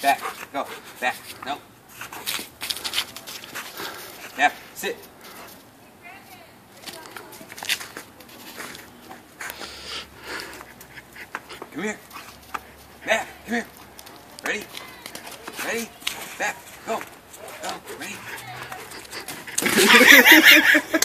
Back. Go. Back. No. Back. Sit. Come here. Back. Come here. Ready? Ready? Back. Go. Go. Ready?